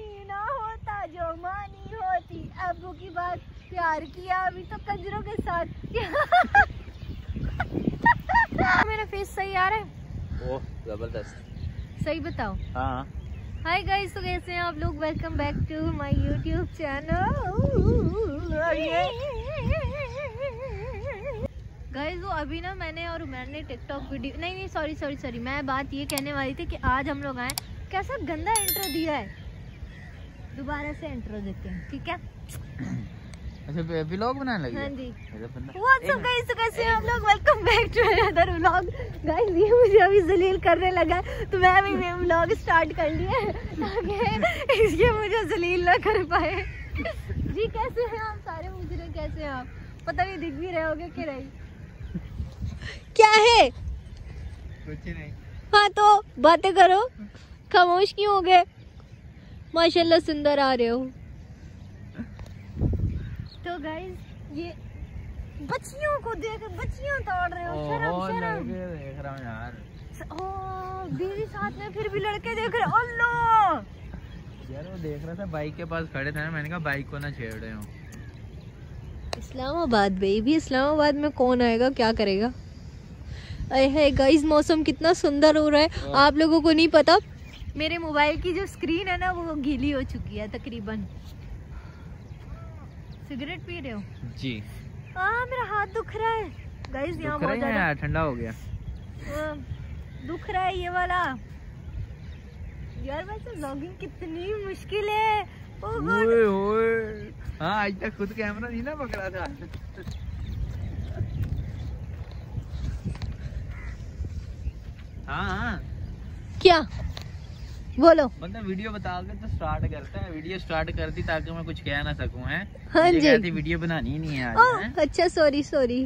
पानी ना होता जो मानी होती। अबू की बात प्यार किया अभी तो कंजरों के साथ। मेरा फेस सही आ रहा है? ओह ज़बरदस्त। सही बताओ। हाँ। हाय गाइस तो कैसे हैं आप लोग? Welcome back to my YouTube channel guys वो अभी ना मैंने और उमर ने टिकटॉक वीडियो नहीं नहीं सॉरी सॉरी सॉरी मैं बात ये कहने वाली थी कि आज हम लोग आए। कैसा गंदा इंट्रो दिया है। दोबारा से इंट्रो देते हैं ठीक है? अच्छा व्लॉग बनाने लगी? हाँ जी। अरे बंदा- व्हाट्स अप एक गाइस तो कैसे हैं लोग? Welcome back to another vlog guys ये मुझे अभी जलील करने लगा तो मैं अभी व्लॉग स्टार्ट कर लिया ताकि इसके मुझे जलील ना कर पाए। जी कैसे हैं आप? सारे पूछ रहे कैसे हैं आप? पता नहीं दिख भी रहे होगे कि नहीं? क्या है? कुछ नहीं। हाँ तो बातें करो। खामोश क्यों हो गए? माशाल्लाह सुंदर आ रहे हो। तो गाइस ये बच्चियों को देख बच्चियाँ तोड़ रहे हो शर्म शर्म। देख रहा हूँ यार। ओ बीवी साथ में फिर भी लड़के देख रहे हो अल्लाह यार वो देख रहा था बाइक के पास खड़े थे ना मैंने कहा बाइक को ना छेड़े हो। इस्लामाबाद बेबी इस्लामाबाद में कौन आएगा क्या करेगा? अरे है गाइस मौसम कितना सुंदर हो रहा है। आप लोगों को नहीं पता मेरे मोबाइल की जो स्क्रीन है ना वो गीली हो चुकी है तकरीबन। सिगरेट पी रहे हो? जी। हाँ मेरा हाथ दुख रहा है। गाइस यहाँ बहुत ज़्यादा ठंडा हो गया। हाँ, दुख रहा है ये वाला। यार वैसे व्लॉगिंग कितनी मुश्किल है। ओए ओए। हाँ आज तक खुद कैमरा नहीं ना पकड़ा था। हाँ हाँ। क्या? बोलो। बंदा वीडियो बता के तो स्टार्ट करता है। वीडियो स्टार्ट करती ताकि मैं कुछ कह ना सकूँ है? हाँ जी। कहती वीडियो बनानी ही नहीं है आज ओह, हैं? अच्छा सॉरी सॉरी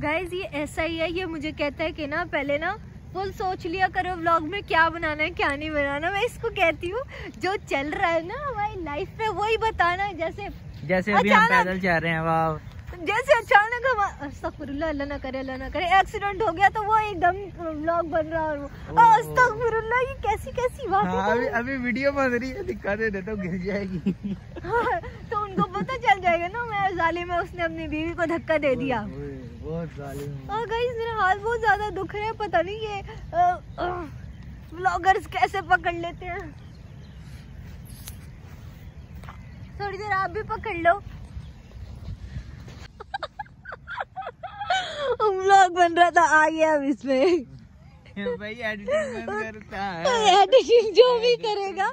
गाइज़ ये ऐसा ही है ये मुझे कहता है कि ना पहले ना फुल सोच लिया करो व्लॉग में क्या बनाना है क्या नहीं बनाना। मैं इसको कहती हूँ जो चल रहा है ना हमारी लाइफ में वही बताना है जैसे जैसे अभी हम पैदल चल रहे हैं वाह। जैसे अचानक अस्तगफिरुल्लाह अल्लाह ना करे अल्लाह ना करे एक्सीडेंट हो गया तो वो एकदम व्लॉग बन रहा है और। अस्तगफिरुल्लाह ये कैसी कैसी बातें हाँ, अभी अभी वीडियो बन रही है दिखा दे दे तो गिर जाएगी। हाँ, तो उनको पता चल जाएगा ना मैं जालिम है उसने अपनी बीवी को धक्का दे दिया। बहुत जालिम और गाइस मेरा हाथ बहुत ज़्यादा दुख रहा है पता नहीं ये व्लॉगर्स कैसे पकड़ लेते हैं। थोड़ी देर आप भी पकड़ लो। व्लॉग बन रहा था आ गया अब इसमें। भाई एडिटिंग करता है। एडिटिंग जो भी करेगा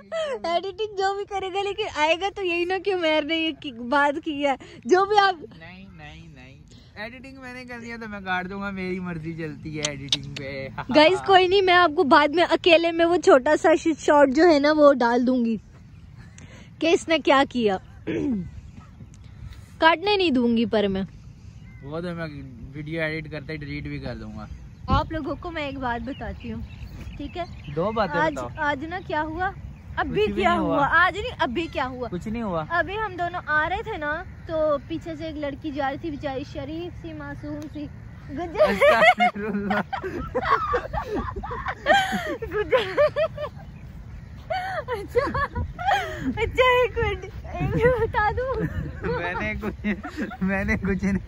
एडिटिंग जो भी करेगा लेकिन आएगा तो यही ना कि उमेर ने ये बात की है। जो भी आप नहीं नहीं नहीं। एडिटिंग मैंने कर दिया तो मैं काट दूँगा मेरी मर्ज़ी चलती है एडिटिंग पे। गाइस कोई नहीं मैं आपको बाद में अकेले में वो छोटा सा शॉट जो है ना वो डाल दूँगी। कि इसने क्या किया। काटने नहीं दूँगी पर मैं। वो तो मैं वीडियो एडिट करते डिलीट भी कर दूँगा। आप लोगों को मैं एक बात बताती हूँ ठीक है? दो बातें आज आज ना क्या हुआ? अभी क्या हुआ। हुआ। आज नहीं अभी क्या हुआ? कुछ नहीं हुआ। अभी हम दोनों आ रहे थे ना तो पीछे से एक लड़की जा रही थी बेचारी शरीफ सी मासूम सी। गुजर गुजर अच्छा अच्छा एक मिनट बता दू। मैंने कुछ मैंने कुछ नहीं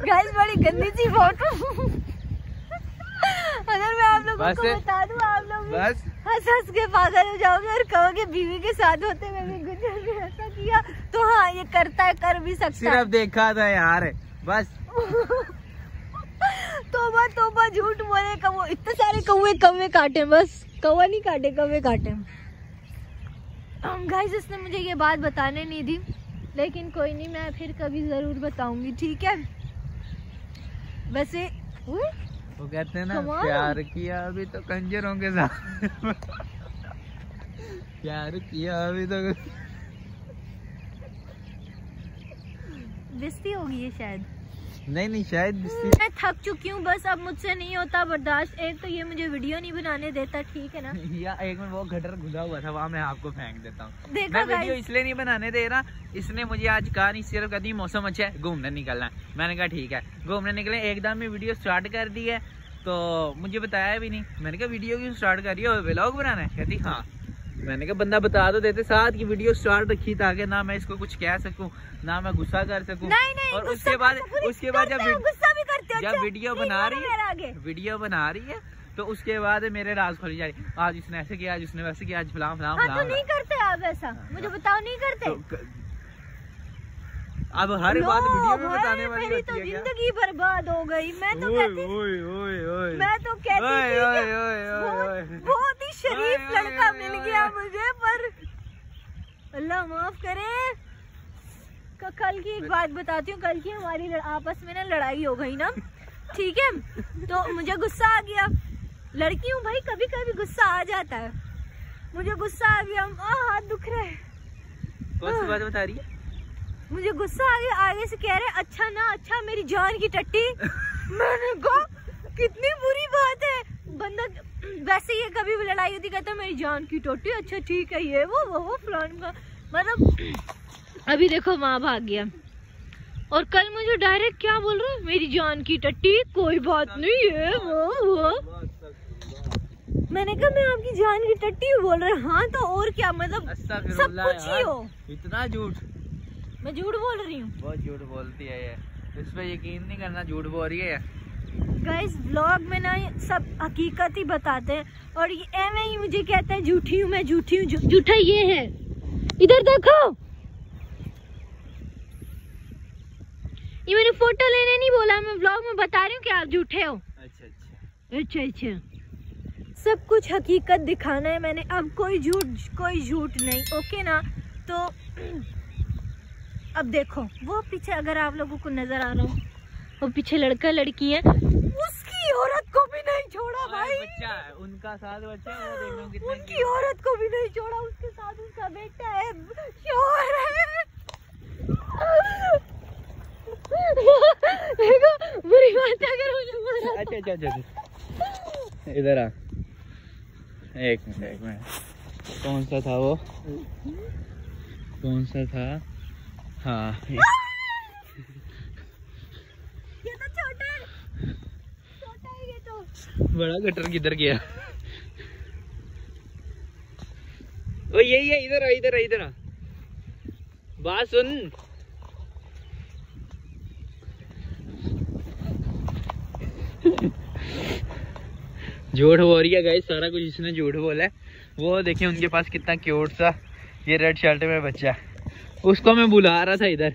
गाइस बड़ी गंदी सी फ़ोटो अगर मैं आप लोगों को बता दूँ आप लोग बस। हंस हंस के पागल हो जाओगे और कहोगे बीवी के साथ होते हुए भी गुजर ने ऐसा किया तो हाँ ये करता है कर भी सकता सिर्फ़ देखा था यार बस। तोबा तोबा झूठ बोले कौ इतने सारे कौवे कौवे काटे बस। कौवा नहीं काटे कौवे काटे। गाइस इसने मुझे ये बात बताने नहीं दी लेकिन कोई नहीं मैं फिर कभी ज़रूर बताऊँगी ठीक है? वैसे वो कहते हैं ना प्यार किया अभी तो कंजरों के साथ। प्यार किया अभी तो बेस्ती होगी ये शायद। नहीं नहीं शायद मैं थक चुकी हूँ बस अब मुझसे नहीं होता बर्दाश्त। एक तो ये मुझे वीडियो नहीं बनाने देता ठीक है ना? या एक में वो गटर घुला हुआ था वहाँ मैं आपको फेंक देता हूँ। देखा मैं वीडियो इसलिए नहीं बनाने दे रहा इसने मुझे आज कहा नहीं सिर्फ़ कहती मौसम अच्छा है घूमने निकलना है। मैंने कहा ठीक है घूमने निकले एकदम में वीडियो स्टार्ट कर दी है। तो मुझे बताया भी नहीं। मैंने कहा वीडियो क्यों स्टार्ट कर रही है व्लॉग बनाना है? कहती हाँ। मैंने कहा बंदा बता तो देते साथ की वीडियो स्टार्ट रखी ताकि ना मैं इसको कुछ कह सकूँ ना मैं गुस्सा कर सकूँ. नहीं नहीं और उसके बाद उसके बाद जब करते हो, वीड- गुस्सा भी करते जब अच्छा, वीडियो बना रही है वीडियो बना रही है तो उसके बाद मेरे राज खोली जा रही आज इसने ऐसे किया आज उसने वैसे किया आज फलां फलां हाँ तो नहीं करते आप ऐसा। मुझे बताओ नहीं करते? तो अब हर बात वीडियो में बताने वाली मेरी तो ज़िंदगी बर्बाद हो गई। मैं तो कहती। मैं तो कहती थी बहुत- ही शरीफ लड़का मिल गया मुझे पर अल्लाह माफ़ करे। कल की एक बात बताती हूँ कल की हमारी आपस में ना लड़ाई हो गई ना ठीक है? तो मुझे गुस्सा आ गया। लड़की हूँ भाई कभी कभी गुस्सा आ जाता है। मुझे गुस्सा आ गया आ, हाथ दुख रहा है। कौन सी बात बता रही है? मुझे गुस्सा आ गया आगे से कह रहे अच्छा ना अच्छा मेरी जान की टट्टी। मैंने कहा कितनी बुरी बात है। बंदा वैसे ये कभी भी लड़ाई होती कहता मेरी जान की टोटी अच्छा ठीक है ये वो वो वो फलान का। मतलब अभी देखो माँ भाग गया। और कल मुझे डायरेक्ट क्या बोल रहे हो? मेरी जान की टट्टी कोई बात नहीं है वो वो। मैंने कहा मैं आपकी जान की टट्टी बोल रहे हाँ। तो और क्या मतलब सब कुछ ही हो। इतना झूठ। मैं झूठ बोल रही हूँ। बहुत झूठ बोलती है ये। इस पे यकीन नहीं करना झूठ बोल रही है गाइस व्लॉग में ना सब हकीकत ही बताते हैं। और ये एवे ही मुझे कहते हैं झूठी हूँ मैं झूठी हूँ झूठा ये है। इधर देखो। ये मैंने फ़ोटो लेने नहीं बोला मैं व्लॉग में बता रही हूँ कि आप झूठे हो। अच्छा अच्छा। अच्छा अच्छा। सब कुछ हकीकत दिखाना है मैंने। अब कोई झूठ कोई झूठ नहीं ओके ना? तो अब देखो वो पीछे अगर आप लोगों को नज़र आ रहा हो वो पीछे लड़का लड़की है। उसकी औरत को भी नहीं छोड़ा भाई। बच्चा है उनका साथ बच्चा है वो देख लो कितने उनकी औरत को भी नहीं छोड़ा उसके साथ उसका बेटा है। शोहर है। देखो बुरी बात अगर मुझे मारा अच्छा अच्छा अच्छा अच्छा। इधर आ। एक मिनट एक मिनट। कौन सा था वो? कौन सा था? हाँ ये- ये तो छोटा है छोटा है ये तो बड़ा गटर किधर गया? ओ यही है इधर आ इधर आ इधर आ। बात सुन। झूठ बोल रही है गाइस सारा कुछ इसने झूठ बोला है। वो देखिए उनके पास कितना क्यूट सा ये रेड शर्ट में बच्चा। उसको मैं बुला रहा था इधर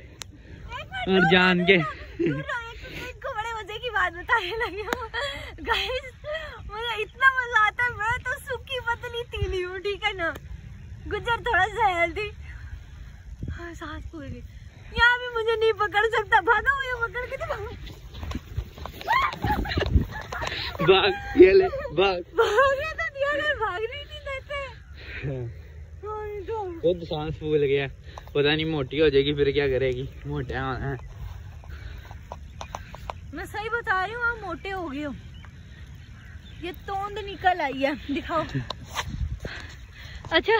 और जान की। बात बताने लगी हूँ। गाइस मुझे इतना मज़ा आता है। मैं तो सूखी पतली तीली हूँ ठीक है ना? गुजर थोड़ा सा हेल्दी हाँ, सांस गई यहाँ भी मुझे नहीं पकड़ सकता। भागा मुझे पकड़ के तो भाग भाग ये ले भाग। भागे तो दिया अगर भागने ही नहीं देते। हाँ, ये तो। खुद सांस फूल गया। पता नहीं मोटी हो जाएगी फिर क्या करेगी। मोटे हैं। मैं सही बता रही हूँ, आप मोटे हो गए हो। ये तोंद निकल आई है, दिखाओ। अच्छा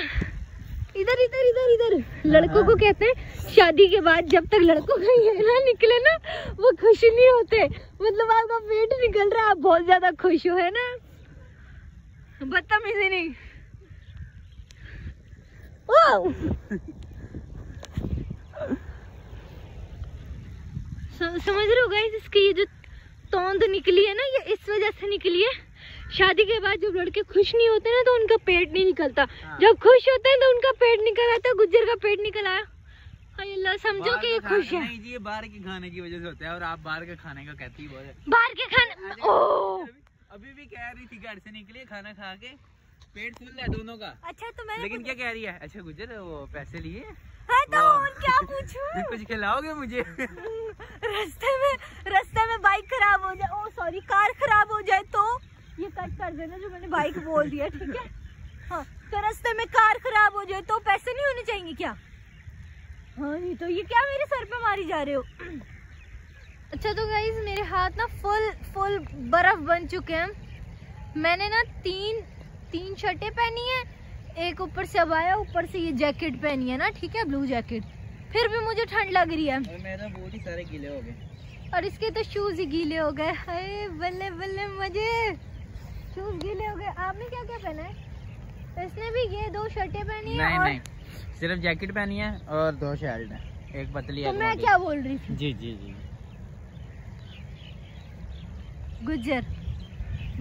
इधर इधर इधर इधर। लड़कों को कहते हैं, शादी के बाद जब तक लड़कों का ये ना निकले ना, वो खुश नहीं होते। मतलब आपका पेट निकल रहा है, आप बहुत ज़्यादा खुश हो, है ना? बदतमीजी नहीं वाह! स- समझ रहे हो गाइस इसकी ये जो तोंद निकली है ना ये इस वजह से निकली है। शादी के बाद जब लड़के खुश नहीं होते ना तो उनका पेट नहीं निकलता। हाँ। जब खुश होते हैं तो उनका पेट निकल आता है गुज्जर का पेट निकल आया। अल्लाह समझो कि ये खुश है। नहीं जी ये बाहर के खाने की वजह से होता है और आप बाहर के खाने का कहती है। बाहर के खाने ओ! अभी भी कह रही थी घर से निकली खाना खा के पेट फुल है दोनों का। अच्छा तो मैंने लेकिन क्या कह रही है? अच्छा गुजर वो पैसे लिए? है तो क्या पूछूँ? कुछ खिलाओगे मुझे? रास्ते में रास्ते में बाइक खराब हो जाए। ओ सॉरी कार खराब हो जाए तो? ये कट कर देना जो मैंने बाइक बोल दिया, ठीक है? हाँ तो रास्ते में कार खराब हो जाए तो पैसे नहीं होने चाहिए क्या? हाँ नहीं तो ये क्या मेरे सर पे मारी जा रहे हो? अच्छा तो गाइज़ मेरे हाथ ना फुल फुल बर्फ़ बन चुके हैं। मैंने ना तीन तीन शर्टें पहनी है। एक ऊपर से अबाया ऊपर से ये जैकेट पहनी है ना, ठीक है? ब्लू जैकेट फिर भी मुझे ठंड लग रही है। और बहुत ही सारे गीले हो गए। और इसके तो शूज़ ही गीले हो गए। हाय बल्ले बल्ले मज़े शूज़ गीले हो गए। आपने क्या क्या पहना है? इसने भी ये दो शर्टें पहनी है नहीं और नहीं। सिर्फ़ जैकेट पहनी है और दो शर्ट है। एक पतली तो मैं क्या बोल रही थी? जी जी जी। गुज्जर।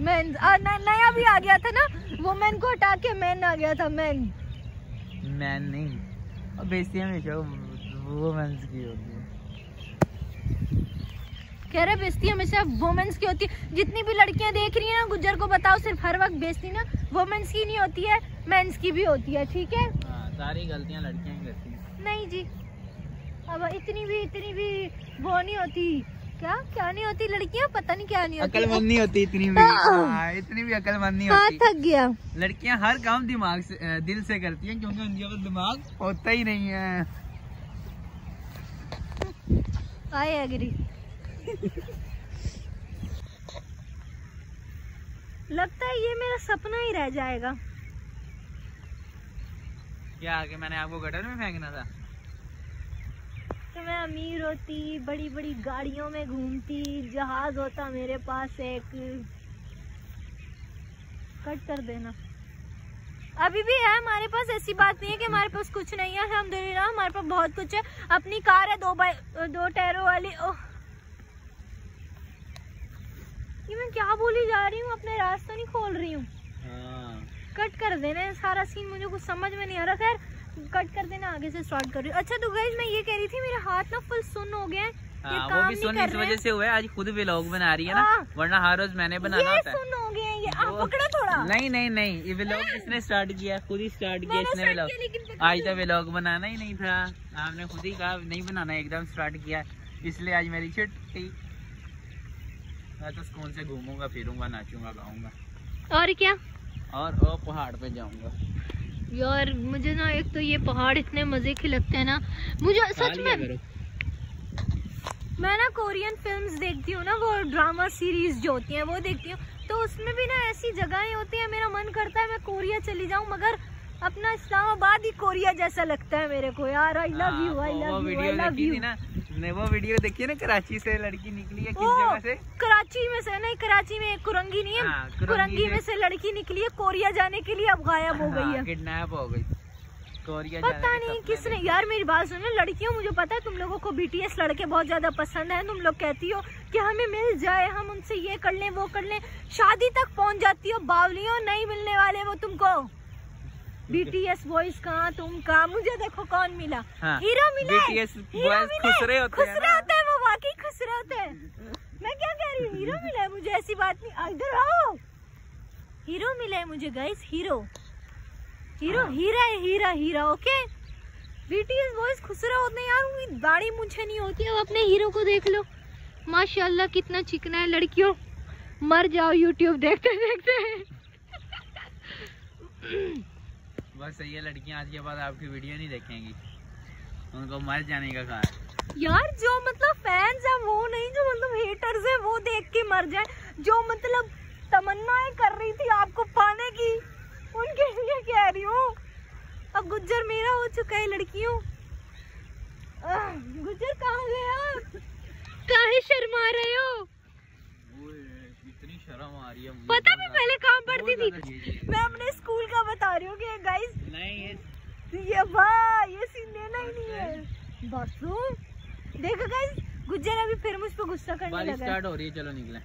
मैन नया भी आ गया था ना? वुमेन को हटा के मैन आ गया था मैन मैन नहीं। और बेइज्जती हमेशा वुमेन्स की होती है। कह रहे बेइज्जती हमेशा वुमेन्स की होती है। जितनी भी लड़कियाँ देख रही हैं ना गुज्जर को बताओ सिर्फ़ हर वक्त बेइज्जती ना वुमेन्स की नहीं होती है मेंस की भी होती है ठीक है? हाँ सारी गलतियाँ लड़कियाँ ही करती हैं। नहीं जी। अब इतनी भी इतनी भी वो नहीं होती। क्या क्या नहीं होती? लड़कियाँ पता नहीं क्या नहीं होती। अकलमंद नहीं होती इतनी भी। हाँ। हाँ, इतनी भी अकलमंद नहीं हाँ होती। थक गया। लड़कियाँ हर काम दिमाग से दिल से करती हैं क्योंकि उनके पास दिमाग होता ही नहीं है। आई एग्री लगता है ये मेरा सपना ही रह जाएगा। क्या आगे मैंने आपको गटर में फेंकना था? तो मैं अमीर होती बड़ी बड़ी गाड़ियों में घूमती जहाज़ होता मेरे पास एक। कट कर देना। अभी भी है हमारे पास ऐसी बात नहीं है कि हमारे पास कुछ नहीं है अलहमदुलिल्लाह हमारे पास बहुत कुछ है। अपनी कार है दो बाई दो टायरों वाली ओह। ये मैं क्या बोली जा रही हूँ अपने रास्ता नहीं खोल रही हूँ। हाँ। कट कर देना सारा सीन मुझे कुछ समझ में नहीं आ रहा। खैर कट कर देना आगे से स्टार्ट कर रही हूँ। अच्छा तो गाइज़ मैं ये कह रही थी मेरे हाथ ना फुल सुन हो गए हैं। हाँ, वो भी सुन इस वजह से हुआ है। आज खुद व्लॉग बना रही है ना हाँ। वरना हर रोज मैंने बनाना होता है। सुन हो गए हैं ये आप पकड़ो थोड़ा। नहीं नहीं नहीं ये व्लॉग किसने स्टार्ट किया? खुद ही स्टार्ट किया इसने व्लॉग आज तो व्लॉग बनाना ही नहीं था। आपने खुद ही कहा नहीं बनाना एकदम स्टार्ट किया। इसलिए आज मेरी छुट्टी। मैं तो सुकून से घूमूँगा फिरूँगा नाचूँगा गाऊँगा। और क्या? और ओ पहाड़ पे जाऊँगा। यार मुझे ना एक तो ये पहाड़ इतने मज़े के लगते हैं ना। मुझे सच में। मैं ना कोरियन फिल्म्स देखती हूँ ना वो ड्रामा सीरीज़ जो होती हैं वो देखती हूँ। तो उसमें भी ना ऐसी जगहें होती हैं मेरा मन करता है मैं कोरिया चली जाऊँ मगर अपना इस्लामाबाद ही कोरिया जैसा लगता है मेरे को यार। आई लव हाँ, you I love you I love you ना वो वीडियो देखी है ना कराची से लड़की निकली है किस जगह से? कराची में से नहीं कराची में कुरंगी नहीं हाँ, है कुरंगी कुरंगी में से लड़की निकली है कोरिया जाने के लिए अब गायब हो गई है। किडनैप हो गई। जाने पता नहीं किसने यार मेरी बात सुनो लड़कियों मुझे पता है तुम लोगों को बीटीएस लड़के बहुत ज़्यादा पसंद है तुम लोग कहती हो कि हमें मिल जाए हम उनसे ये कर लें वो कर लें। शादी तक पहुँच जाती हो बावलियों नहीं मिलने वाले वो तुमको। बीटीएस बॉयज़ कहाँ तुम कहा? मुझे देखो कौन मिला। हाँ, हीरो मिला। खुसरे होते हैं खुसरे होते हैं वो वाकई खुसरे होते हैं। मैं क्या कह रही हूँ हीरो मिला है मुझे ऐसी बात नहीं। इधर आओ। हीरो मिला है मुझे गाइस हीरो। हीरो हाँ। हीरा है हीरा हीरा ओके? बीटीएस बॉयज़ खुसरे होते हैं यार उनकी दाढ़ी मुझे नहीं होती अब अपने हीरो को देख लो। माशाल्लाह कितना चिकना है लड़कियों। मर जाओ यूट्यूब देखते देखते। बस ये लड़कियाँ आज के बाद आपकी वीडियो नहीं देखेंगी। उनको मर जाने का कहा यार जो मतलब फैंस है वो नहीं जो मतलब हेटर्स है वो देख के मर जाए। जो मतलब तमन्नाएँ कर रही थी आपको पाने की। उनके लिए कह रही हूँ। अब गुज्जर मेरा हो चुका है लड़कियों। गुज्जर कहाँ गए आप? काहे शर्मा रहे हो इतनी शर्म आ रही है? पता मैं पहले काम बहुत थी। मैं अपने स्कूल का बता रही हूँ कि गाइस नहीं ये ये भाई ये सीन लेना ही नहीं है। बाथरूम? देखो गाइस गुज्जर अभी फिर मुझ पर गुस्सा करने लगा स्टार्ट हो रही है चलो निकले।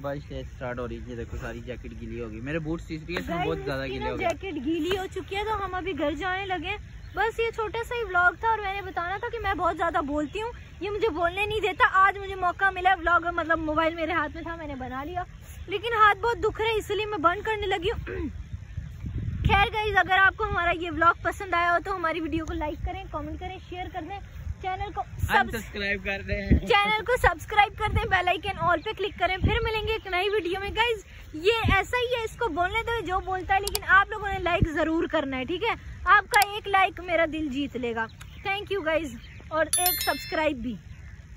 बारिश स्टार्ट हो रही है देखो सारी जैकेट गीली होगी मेरे बूट सीज रही है बहुत ज़्यादा गीले हो जैकेट गीली हो चुकी है तो हम अभी घर जाने लगे बस ये छोटा सा ही व्लॉग था और मैंने बताना था कि मैं बहुत ज़्यादा बोलती हूँ। ये मुझे बोलने नहीं देता। आज मुझे मौका मिला व्लॉग मतलब मोबाइल मेरे हाथ में था मैंने बना लिया। लेकिन हाथ बहुत दुख रहे इसलिए मैं बंद करने लगी हूँ। खैर गाइज़ अगर आपको हमारा ये व्लॉग पसंद आया हो तो हमारी वीडियो को लाइक करें कमेंट करें शेयर कर दें। चैनल को सब अनसब्सक्राइब कर हैं। चैनल को सब्सक्राइब कर दें बेल आइकन ऑल पे क्लिक करें। फिर मिलेंगे एक नई वीडियो में। गाइज़ ये ऐसा ही है इसको बोलने दो जो बोलता है लेकिन आप लोगों ने लाइक ज़रूर करना है ठीक है? आपका एक लाइक मेरा दिल जीत लेगा। थैंक यू गाइज़ और एक सब्सक्राइब भी।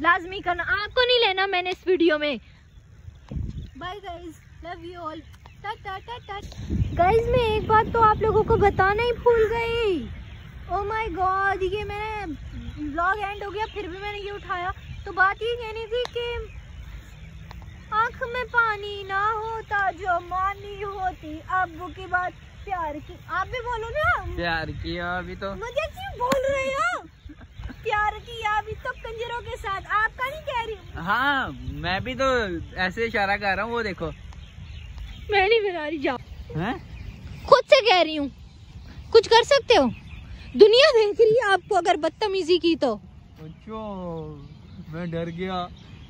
लाजमी करना। आपको नहीं लेना मैंने इस वीडियो में। Bye guys love you all guys मैं एक बात तो आप लोगों को बताना ही भूल गई। ओ माय गॉड ये मैंने व्लॉग एंड हो गया फिर भी मैंने ये उठाया। तो बात ये कहनी थी कि आँख में पानी ना होता जो मानी होती। अब की बात प्यार की। आप भी बोलो ना। प्यार किया अभी तो। मुझे क्यों बोल रहे हो? प्यार किया अभी तो कंजरों के साथ। आपका नहीं कह रही हूँ। हाँ मैं भी तो ऐसे इशारा कर रहा हूँ वो देखो। मैं नहीं बना रही जाओ। खुद से कह रही हूँ। कुछ कर सकते हो? दुनिया देख रही है आपको अगर बदतमीजी की तो। अच्छा मैं डर गया।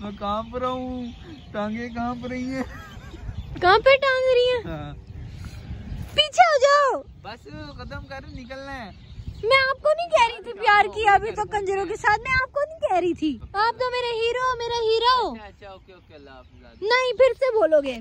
मैं काँप रहा? हूँ टांगे काँप रही हैं? कहाँ पे टांग रही है? हाँ। पीछे हो जाओ। बस कदम कर निकलना है। मैं आपको नहीं कह रही थी प्यार किया अभी तो कंजरों के साथ मैं आपको नहीं कह रही थी। आप तो मेरे हीरो मेरा हीरो। अच्छा अच्छा ओके ओके नहीं फिर से बोलोगे।